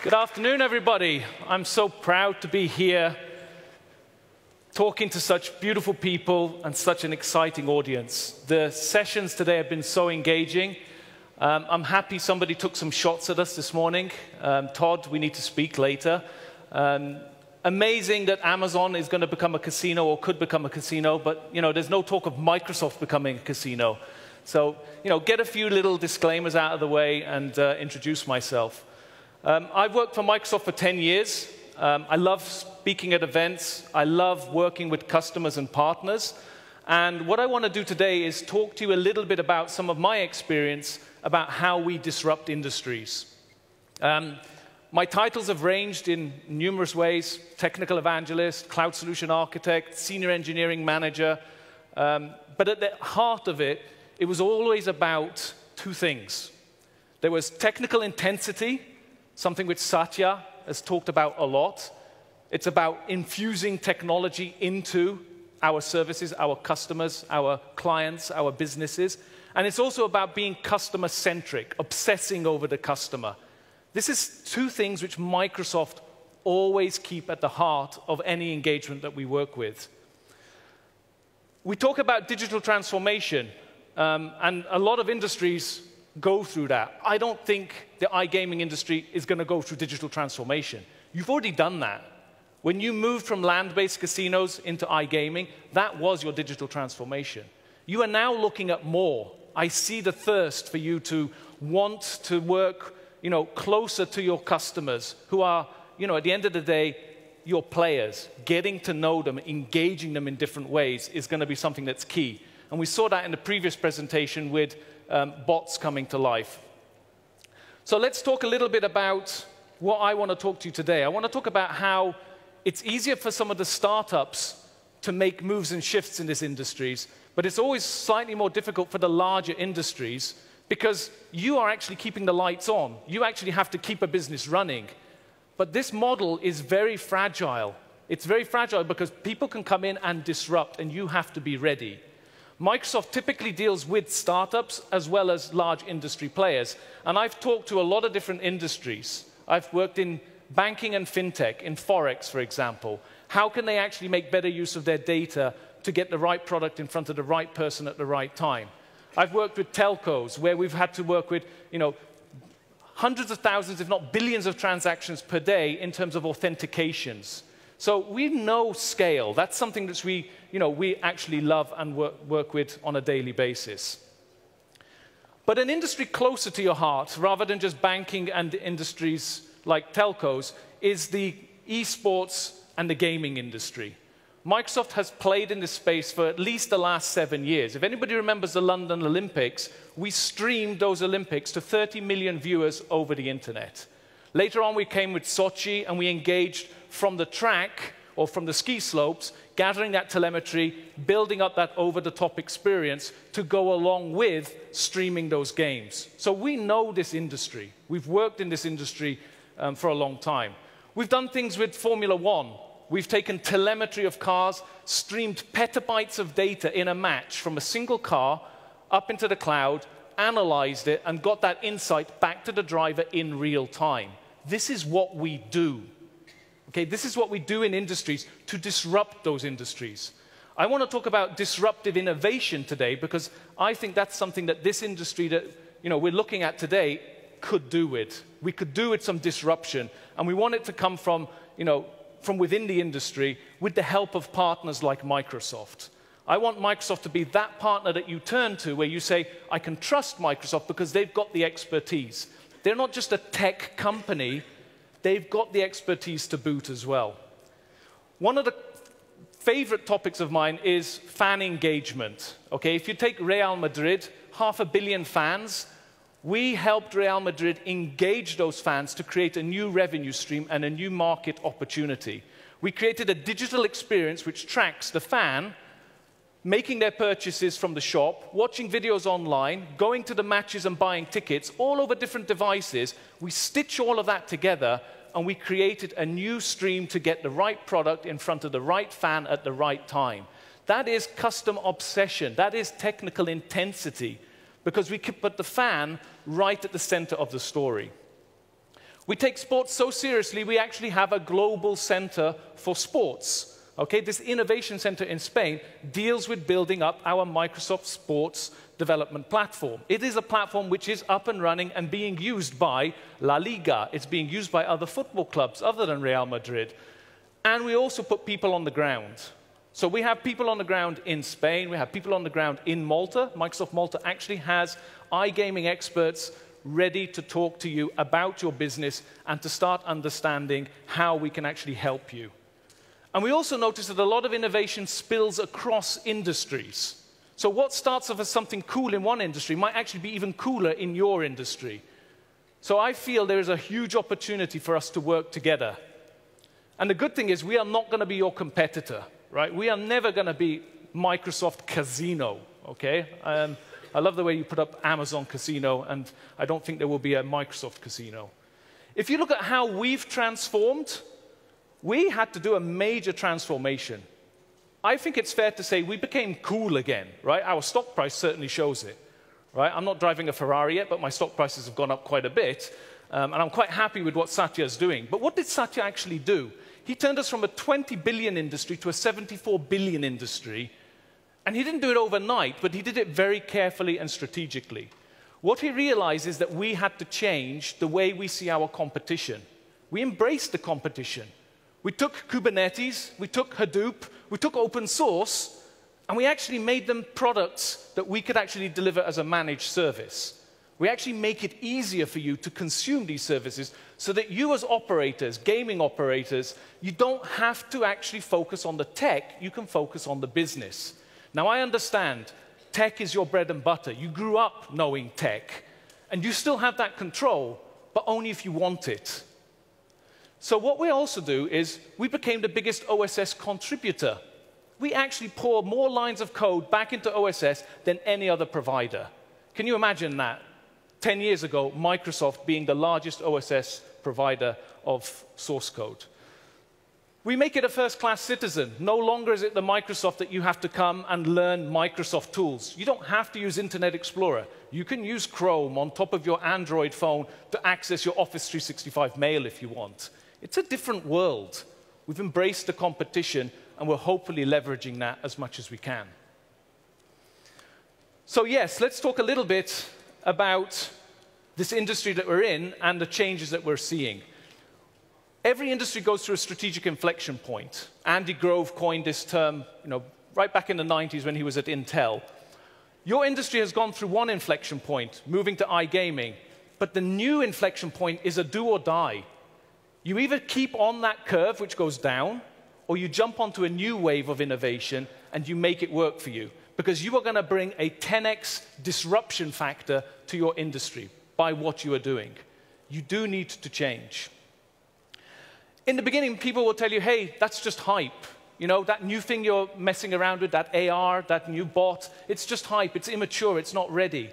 Good afternoon, everybody. I'm so proud to be here talking to such beautiful people and such an exciting audience. The sessions today have been so engaging. Um, I'm happy somebody took some shots at us this morning. Um, Todd, we need to speak later. Um, amazing that Amazon is going to become a casino or could become a casino, but you know, there's no talk of Microsoft becoming a casino. So, you know, get a few little disclaimers out of the way and uh, introduce myself. Um, I've worked for Microsoft for 10 years. Um, I love speaking at events. I love working with customers and partners. And what I want to do today is talk to you a little bit about some of my experience about how we disrupt industries. Um, my titles have ranged in numerous ways technical evangelist, cloud solution architect, senior engineering manager. Um, but at the heart of it, it was always about two things. There was technical intensity, something which Satya has talked about a lot. It's about infusing technology into our services, our customers, our clients, our businesses. And it's also about being customer centric, obsessing over the customer. This is two things which Microsoft always keep at the heart of any engagement that we work with. We talk about digital transformation, um, and a lot of industries go through that. I don't think the iGaming industry is going to go through digital transformation. You've already done that. When you moved from land-based casinos into iGaming, that was your digital transformation. You are now looking at more. I see the thirst for you to want to work you know, closer to your customers who are, you know, at the end of the day, your players. Getting to know them, engaging them in different ways is going to be something that's key. And we saw that in the previous presentation with um, bots coming to life. So let's talk a little bit about what I want to talk to you today. I want to talk about how it's easier for some of the startups to make moves and shifts in these industries, but it's always slightly more difficult for the larger industries because you are actually keeping the lights on. You actually have to keep a business running. But this model is very fragile. It's very fragile because people can come in and disrupt, and you have to be ready. Microsoft typically deals with startups as well as large industry players. And I've talked to a lot of different industries. I've worked in banking and fintech, in Forex, for example. How can they actually make better use of their data to get the right product in front of the right person at the right time? I've worked with telcos where we've had to work with, you know, hundreds of thousands, if not billions of transactions per day in terms of authentications. So we know scale. That's something that we, you know, we actually love and work, work with on a daily basis. But an industry closer to your heart, rather than just banking and industries like telcos, is the esports and the gaming industry. Microsoft has played in this space for at least the last seven years. If anybody remembers the London Olympics, we streamed those Olympics to 30 million viewers over the internet. Later on, we came with Sochi and we engaged from the track or from the ski slopes, gathering that telemetry, building up that over the top experience to go along with streaming those games. So we know this industry. We've worked in this industry um, for a long time. We've done things with Formula One. We've taken telemetry of cars, streamed petabytes of data in a match from a single car up into the cloud, analyzed it, and got that insight back to the driver in real time. This is what we do. Okay, this is what we do in industries to disrupt those industries. I want to talk about disruptive innovation today because I think that's something that this industry that you know, we're looking at today could do with. We could do with some disruption, and we want it to come from, you know, from within the industry with the help of partners like Microsoft. I want Microsoft to be that partner that you turn to where you say, I can trust Microsoft because they've got the expertise. They're not just a tech company, they've got the expertise to boot as well. One of the favorite topics of mine is fan engagement. Okay, if you take Real Madrid, half a billion fans, we helped Real Madrid engage those fans to create a new revenue stream and a new market opportunity. We created a digital experience which tracks the fan making their purchases from the shop, watching videos online, going to the matches and buying tickets, all over different devices. We stitch all of that together and we created a new stream to get the right product in front of the right fan at the right time. That is custom obsession. That is technical intensity because we put the fan right at the center of the story. We take sports so seriously, we actually have a global center for sports. Okay, this innovation center in Spain deals with building up our Microsoft Sports development platform. It is a platform which is up and running and being used by La Liga. It's being used by other football clubs other than Real Madrid. And we also put people on the ground. So we have people on the ground in Spain, we have people on the ground in Malta. Microsoft Malta actually has iGaming experts ready to talk to you about your business and to start understanding how we can actually help you. And we also notice that a lot of innovation spills across industries. So what starts off as something cool in one industry might actually be even cooler in your industry. So I feel there is a huge opportunity for us to work together. And the good thing is we are not going to be your competitor, right? We are never going to be Microsoft Casino, okay? Um, I love the way you put up Amazon Casino, and I don't think there will be a Microsoft Casino. If you look at how we've transformed, we had to do a major transformation. I think it's fair to say we became cool again, right? Our stock price certainly shows it, right? I'm not driving a Ferrari yet, but my stock prices have gone up quite a bit, um, and I'm quite happy with what Satya is doing. But what did Satya actually do? He turned us from a 20 billion industry to a 74 billion industry, and he didn't do it overnight, but he did it very carefully and strategically. What he realized is that we had to change the way we see our competition. We embraced the competition. We took Kubernetes, we took Hadoop, we took open source, and we actually made them products that we could actually deliver as a managed service. We actually make it easier for you to consume these services so that you as operators, gaming operators, you don't have to actually focus on the tech, you can focus on the business. Now I understand tech is your bread and butter. You grew up knowing tech, and you still have that control, but only if you want it. So what we also do is we became the biggest OSS contributor. We actually pour more lines of code back into OSS than any other provider. Can you imagine that? 10 years ago, Microsoft being the largest OSS provider of source code. We make it a first class citizen. No longer is it the Microsoft that you have to come and learn Microsoft tools. You don't have to use Internet Explorer. You can use Chrome on top of your Android phone to access your Office 365 mail if you want. It's a different world. We've embraced the competition and we're hopefully leveraging that as much as we can. So, yes, let's talk a little bit about this industry that we're in and the changes that we're seeing. Every industry goes through a strategic inflection point. Andy Grove coined this term you know, right back in the 90s when he was at Intel. Your industry has gone through one inflection point, moving to iGaming, but the new inflection point is a do or die. You either keep on that curve, which goes down, or you jump onto a new wave of innovation and you make it work for you. Because you are going to bring a 10x disruption factor to your industry by what you are doing. You do need to change. In the beginning, people will tell you, hey, that's just hype. You know, that new thing you're messing around with, that AR, that new bot, it's just hype, it's immature, it's not ready.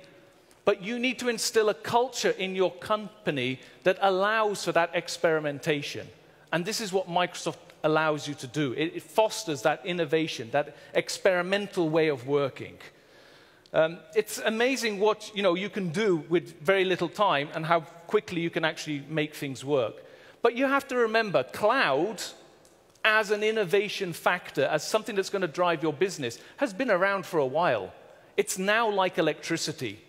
But you need to instill a culture in your company that allows for that experimentation. And this is what Microsoft allows you to do. It, it fosters that innovation, that experimental way of working. Um, it's amazing what you, know, you can do with very little time and how quickly you can actually make things work. But you have to remember, cloud as an innovation factor, as something that's going to drive your business, has been around for a while. It's now like electricity.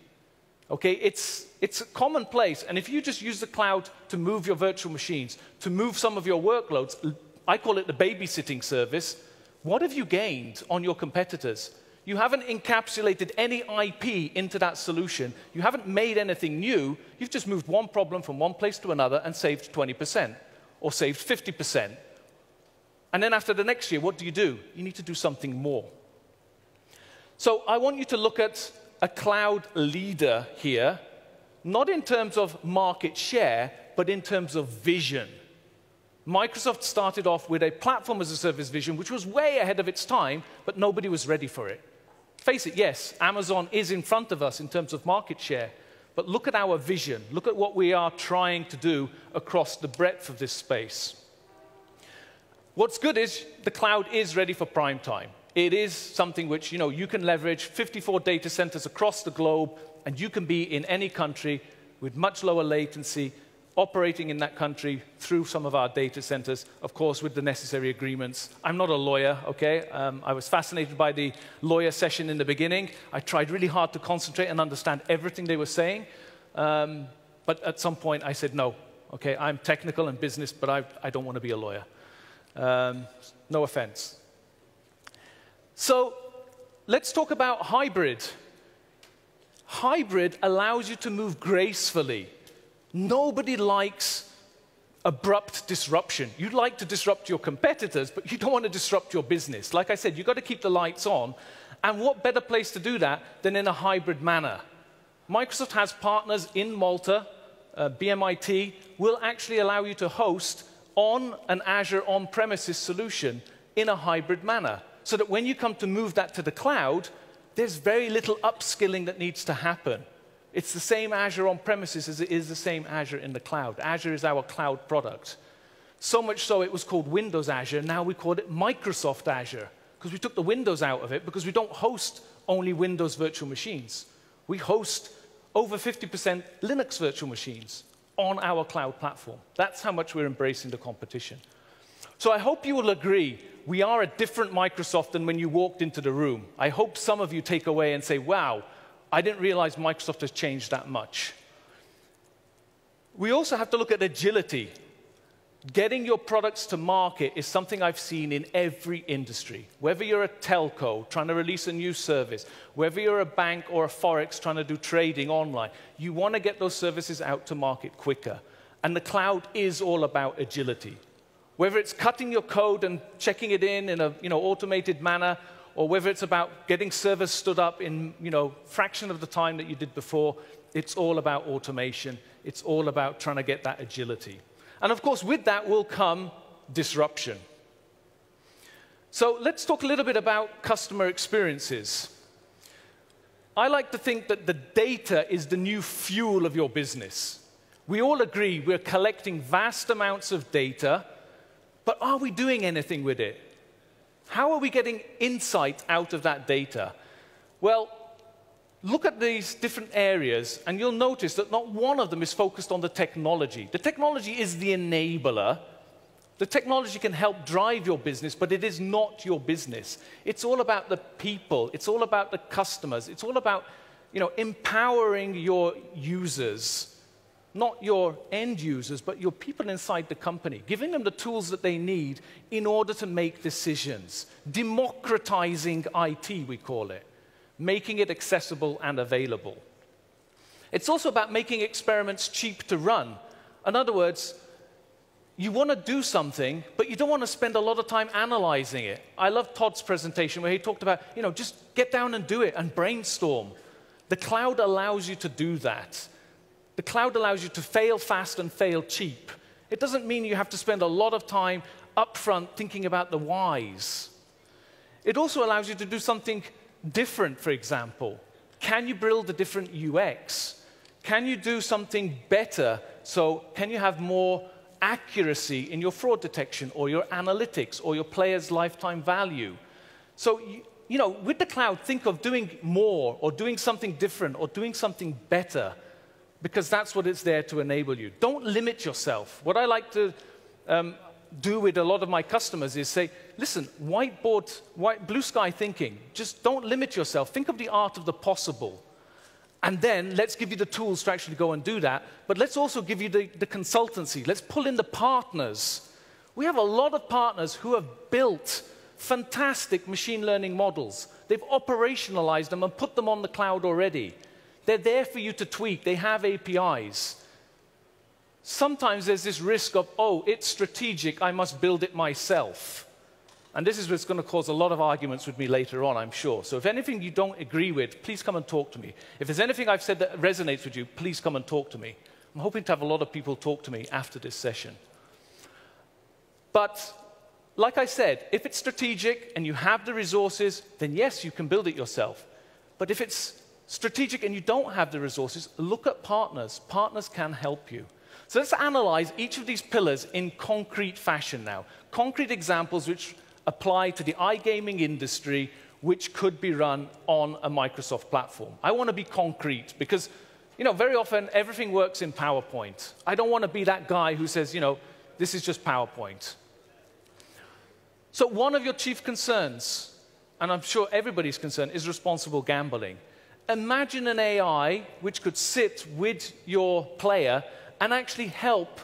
Okay, it's, it's commonplace. And if you just use the cloud to move your virtual machines, to move some of your workloads, I call it the babysitting service, what have you gained on your competitors? You haven't encapsulated any IP into that solution. You haven't made anything new. You've just moved one problem from one place to another and saved 20% or saved 50%. And then after the next year, what do you do? You need to do something more. So I want you to look at a cloud leader here, not in terms of market share, but in terms of vision. Microsoft started off with a platform as a service vision, which was way ahead of its time, but nobody was ready for it. Face it, yes, Amazon is in front of us in terms of market share, but look at our vision. Look at what we are trying to do across the breadth of this space. What's good is the cloud is ready for prime time. It is something which you, know, you can leverage 54 data centers across the globe, and you can be in any country with much lower latency operating in that country through some of our data centers, of course, with the necessary agreements. I'm not a lawyer, okay? Um, I was fascinated by the lawyer session in the beginning. I tried really hard to concentrate and understand everything they were saying. Um, but at some point, I said, no, okay, I'm technical and business, but I, I don't want to be a lawyer. Um, no offense. So let's talk about hybrid. Hybrid allows you to move gracefully Nobody likes abrupt disruption. You'd like to disrupt your competitors, but you don't want to disrupt your business. Like I said, you've got to keep the lights on. And what better place to do that than in a hybrid manner? Microsoft has partners in Malta. Uh, BMIT will actually allow you to host on an Azure on premises solution in a hybrid manner. So that when you come to move that to the cloud, there's very little upskilling that needs to happen. It's the same Azure on premises as it is the same Azure in the cloud. Azure is our cloud product. So much so it was called Windows Azure. Now we call it Microsoft Azure because we took the Windows out of it because we don't host only Windows virtual machines. We host over 50% Linux virtual machines on our cloud platform. That's how much we're embracing the competition. So I hope you will agree we are a different Microsoft than when you walked into the room. I hope some of you take away and say, wow, I didn't realize Microsoft has changed that much. We also have to look at agility. Getting your products to market is something I've seen in every industry. Whether you're a telco trying to release a new service, whether you're a bank or a forex trying to do trading online, you want to get those services out to market quicker. And the cloud is all about agility. Whether it's cutting your code and checking it in in a you know, automated manner, or whether it's about getting servers stood up in you know fraction of the time that you did before it's all about automation. It's all about trying to get that agility. And of course with that will come disruption. So let's talk a little bit about customer experiences. I like to think that the data is the new fuel of your business. We all agree we're collecting vast amounts of data but are we doing anything with it how are we getting insight out of that data? Well, look at these different areas, and you'll notice that not one of them is focused on the technology. The technology is the enabler. The technology can help drive your business, but it is not your business. It's all about the people. It's all about the customers. It's all about you know, empowering your users not your end users, but your people inside the company, giving them the tools that they need in order to make decisions. Democratizing IT, we call it, making it accessible and available. It's also about making experiments cheap to run. In other words, you want to do something, but you don't want to spend a lot of time analyzing it. I love Todd's presentation where he talked about, you know, just get down and do it and brainstorm. The cloud allows you to do that. The cloud allows you to fail fast and fail cheap. It doesn't mean you have to spend a lot of time upfront thinking about the whys. It also allows you to do something different, for example. Can you build a different UX? Can you do something better? So, can you have more accuracy in your fraud detection or your analytics or your player's lifetime value? So, you, know, with the cloud, think of doing more or doing something different or doing something better because that's what it's there to enable you. Don't limit yourself. What I like to um, do with a lot of my customers is say, listen, whiteboard, white, blue sky thinking. Just don't limit yourself. Think of the art of the possible. And then let's give you the tools to actually go and do that. But let's also give you the, the consultancy. Let's pull in the partners. We have a lot of partners who have built fantastic machine learning models. They've operationalized them and put them on the cloud already. They're there for you to tweak. They have APIs. Sometimes there's this risk of, oh, it's strategic, I must build it myself. And this is what's going to cause a lot of arguments with me later on, I'm sure. So if anything you don't agree with, please come and talk to me. If there's anything I've said that resonates with you, please come and talk to me. I'm hoping to have a lot of people talk to me after this session. But like I said, if it's strategic and you have the resources, then yes, you can build it yourself. But if it's strategic and you don't have the resources, look at partners. Partners can help you. So let's analyze each of these pillars in concrete fashion now. Concrete examples which apply to the iGaming industry, which could be run on a Microsoft platform. I want to be concrete because You know, very often everything works in PowerPoint. I don't want to be that guy who says, you know, this is just PowerPoint. So, one of your chief concerns, and I'm sure everybody's concern, is responsible gambling. Imagine an AI which could sit with your player and actually help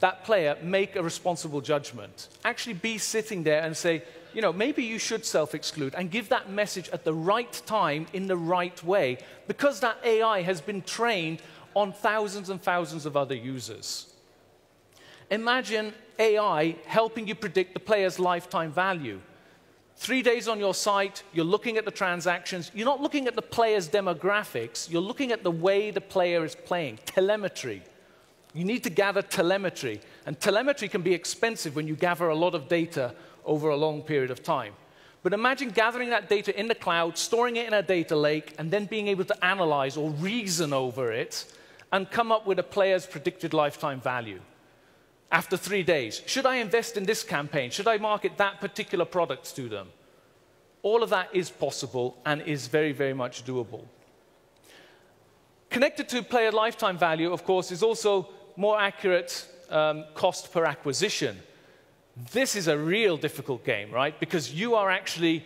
that player make a responsible judgment. Actually, be sitting there and say, you know, maybe you should self exclude and give that message at the right time in the right way because that AI has been trained on thousands and thousands of other users. Imagine AI helping you predict the player's lifetime value. Three days on your site, you're looking at the transactions. You're not looking at the player's demographics, you're looking at the way the player is playing, telemetry. You need to gather telemetry, and telemetry can be expensive when you gather a lot of data over a long period of time. But imagine gathering that data in the cloud, storing it in a data lake, and then being able to analyze or reason over it and come up with a player's predicted lifetime value. After three days, should I invest in this campaign? Should I market that particular product to them? All of that is possible and is very, very much doable. Connected to player lifetime value, of course, is also more accurate um, cost per acquisition. This is a real difficult game, right? Because you are actually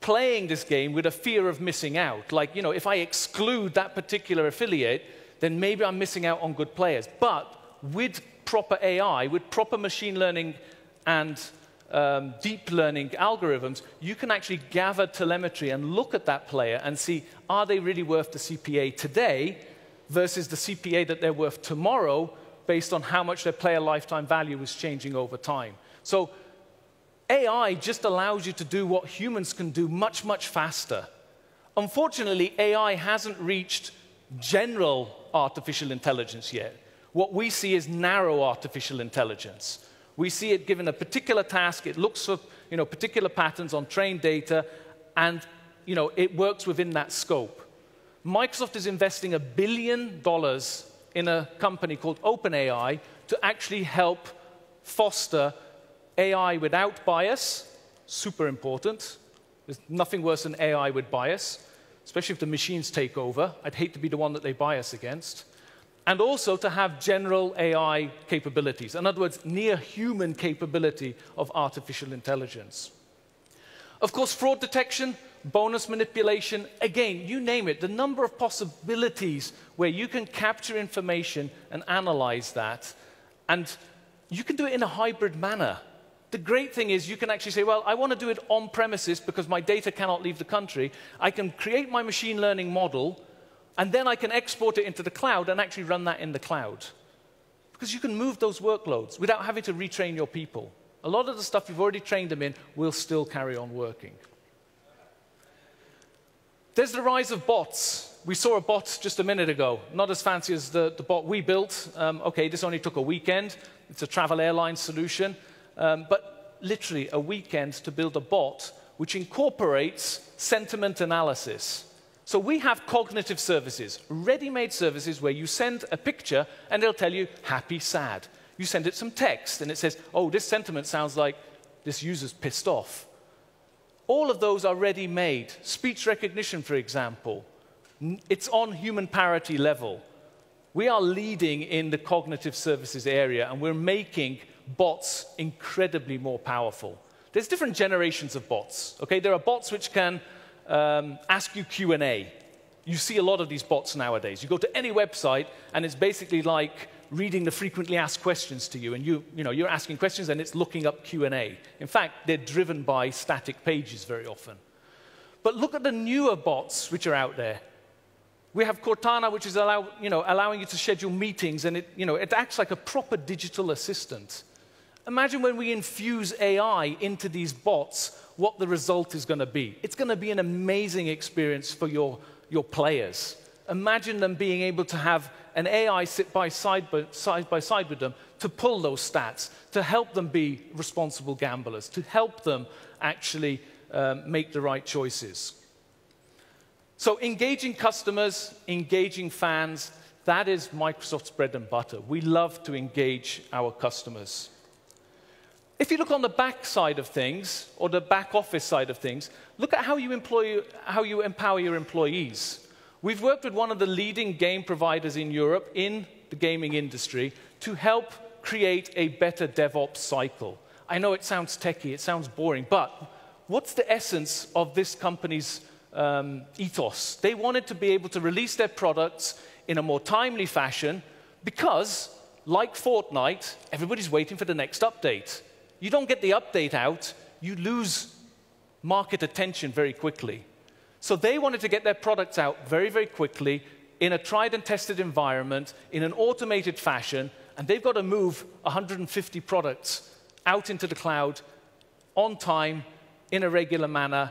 playing this game with a fear of missing out. Like, you know, if I exclude that particular affiliate, then maybe I'm missing out on good players. But with proper AI, with proper machine learning and um, deep learning algorithms, you can actually gather telemetry and look at that player and see are they really worth the CPA today versus the CPA that they're worth tomorrow based on how much their player lifetime value is changing over time. So AI just allows you to do what humans can do much, much faster. Unfortunately, AI hasn't reached general artificial intelligence yet. What we see is narrow artificial intelligence. We see it given a particular task, it looks for you know, particular patterns on trained data, and you know, it works within that scope. Microsoft is investing a billion dollars in a company called OpenAI to actually help foster AI without bias, super important. There's nothing worse than AI with bias, especially if the machines take over. I'd hate to be the one that they bias against. And also to have general AI capabilities. In other words, near human capability of artificial intelligence. Of course, fraud detection, bonus manipulation, again, you name it, the number of possibilities where you can capture information and analyze that. And you can do it in a hybrid manner. The great thing is you can actually say, well, I want to do it on premises because my data cannot leave the country. I can create my machine learning model, and then I can export it into the cloud and actually run that in the cloud. Because you can move those workloads without having to retrain your people. A lot of the stuff you've already trained them in will still carry on working. There's the rise of bots. We saw a bot just a minute ago, not as fancy as the, the bot we built. Um, okay, this only took a weekend. It's a travel airline solution. Um, but literally a weekend to build a bot which incorporates sentiment analysis. So we have cognitive services, ready-made services where you send a picture and it'll tell you happy, sad. You send it some text and it says, oh, this sentiment sounds like this user's pissed off. All of those are ready made. Speech recognition, for example, it's on human parity level. We are leading in the cognitive services area, and we're making bots incredibly more powerful. There's different generations of bots. Okay, there are bots which can um, ask you Q&A. You see a lot of these bots nowadays. You go to any website, and it's basically like reading the frequently asked questions to you, and you, you know, you're asking questions and it's looking up Q&A. In fact, they're driven by static pages very often. But look at the newer bots which are out there. We have Cortana, which is allow, you know, allowing you to schedule meetings, and it, you know, it acts like a proper digital assistant. Imagine when we infuse AI into these bots, what the result is going to be. It's going to be an amazing experience for your, your players. Imagine them being able to have an AI sit by side, by side by side with them to pull those stats, to help them be responsible gamblers, to help them actually um, make the right choices. So, engaging customers, engaging fans, that is Microsoft's bread and butter. We love to engage our customers. If you look on the back side of things, or the back office side of things, look at how you, employ, how you empower your employees. We've worked with one of the leading game providers in Europe in the gaming industry to help create a better DevOps cycle. I know it sounds techy, it sounds boring, but what's the essence of this company's um, ethos? They wanted to be able to release their products in a more timely fashion because, like Fortnite, everybody's waiting for the next update. You don't get the update out, you lose market attention very quickly. So they wanted to get their products out very, very quickly in a tried and tested environment, in an automated fashion, and they've got to move 150 products out into the cloud on time, in a regular manner,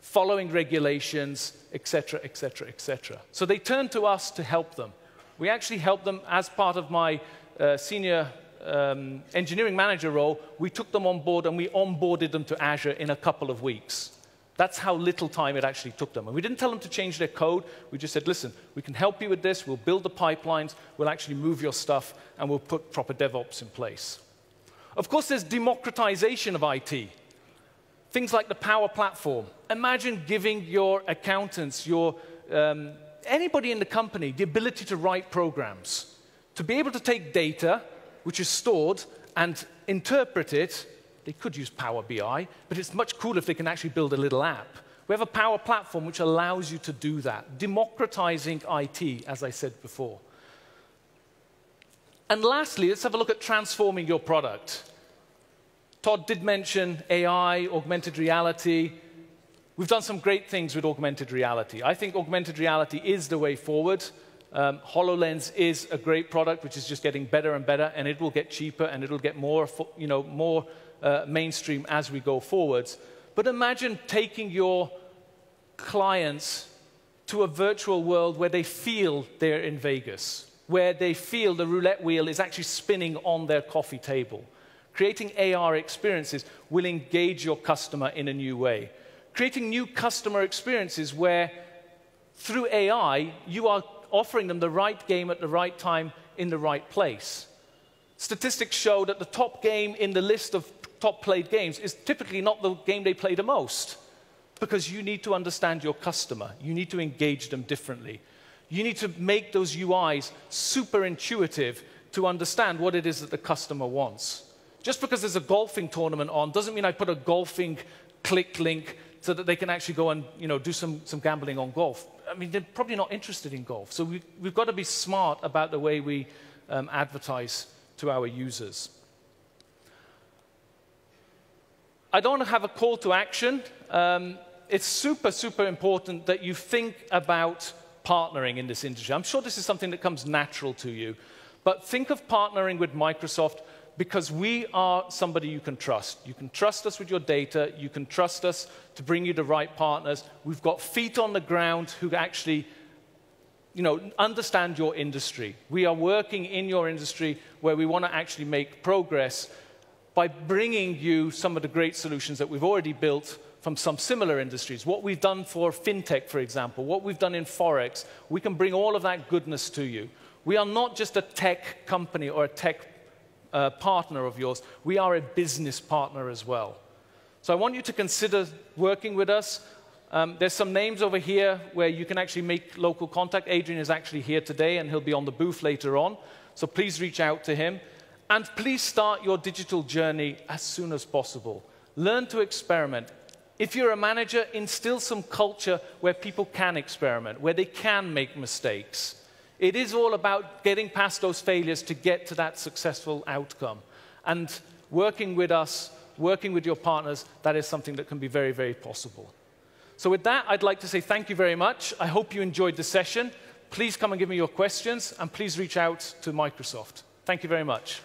following regulations, etc., etc., etc. So they turned to us to help them. We actually helped them as part of my uh, senior um, engineering manager role. We took them on board and we onboarded them to Azure in a couple of weeks. That's how little time it actually took them. And we didn't tell them to change their code. We just said, listen, we can help you with this. We'll build the pipelines. We'll actually move your stuff, and we'll put proper DevOps in place. Of course, there's democratization of IT. Things like the Power Platform. Imagine giving your accountants, your, um, anybody in the company, the ability to write programs, to be able to take data, which is stored, and interpret it they could use Power BI, but it's much cooler if they can actually build a little app. We have a Power Platform which allows you to do that, democratizing IT, as I said before. And lastly, let's have a look at transforming your product. Todd did mention AI, augmented reality. We've done some great things with augmented reality. I think augmented reality is the way forward. Um, HoloLens is a great product, which is just getting better and better, and it will get cheaper and it'll get more, you know, more uh, mainstream as we go forwards. But imagine taking your clients to a virtual world where they feel they're in Vegas, where they feel the roulette wheel is actually spinning on their coffee table. Creating AR experiences will engage your customer in a new way. Creating new customer experiences where, through AI, you are offering them the right game at the right time in the right place. Statistics show that the top game in the list of top played games is typically not the game they play the most because you need to understand your customer. You need to engage them differently. You need to make those UIs super intuitive to understand what it is that the customer wants. Just because there's a golfing tournament on doesn't mean I put a golfing click link so that they can actually go and you know, do some, some gambling on golf. I mean, they're probably not interested in golf. So we, have got to be smart about the way we um, advertise to our users. I don't have a call to action. Um, it's super, super important that you think about partnering in this industry. I'm sure this is something that comes natural to you, but think of partnering with Microsoft because we are somebody you can trust. You can trust us with your data. You can trust us to bring you the right partners. We've got feet on the ground who actually you know, understand your industry. We are working in your industry where we want to actually make progress by bringing you some of the great solutions that we've already built from some similar industries. What we've done for fintech, for example, what we've done in Forex, we can bring all of that goodness to you. We are not just a tech company or a tech uh, partner of yours, we are a business partner as well. So I want you to consider working with us. Um, there's some names over here where you can actually make local contact. Adrian is actually here today and he'll be on the booth later on. So please reach out to him. And please start your digital journey as soon as possible. Learn to experiment. If you're a manager, instill some culture where people can experiment, where they can make mistakes. It is all about getting past those failures to get to that successful outcome. And working with us, working with your partners, that is something that can be very, very possible. So, with that, I'd like to say thank you very much. I hope you enjoyed the session. Please come and give me your questions, and please reach out to Microsoft. Thank you very much.